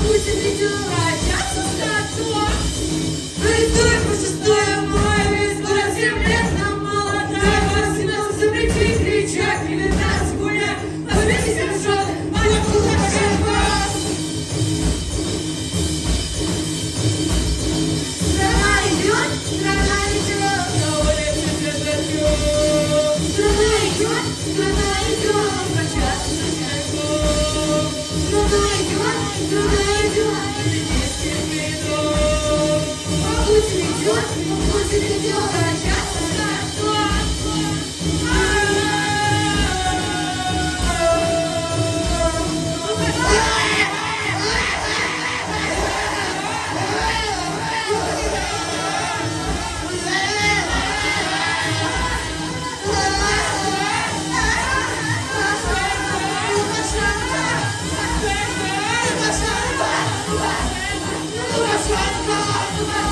Путин ведь ура, сейчас ускажу. ¡Viva! ¡Viva Santa! ¡Viva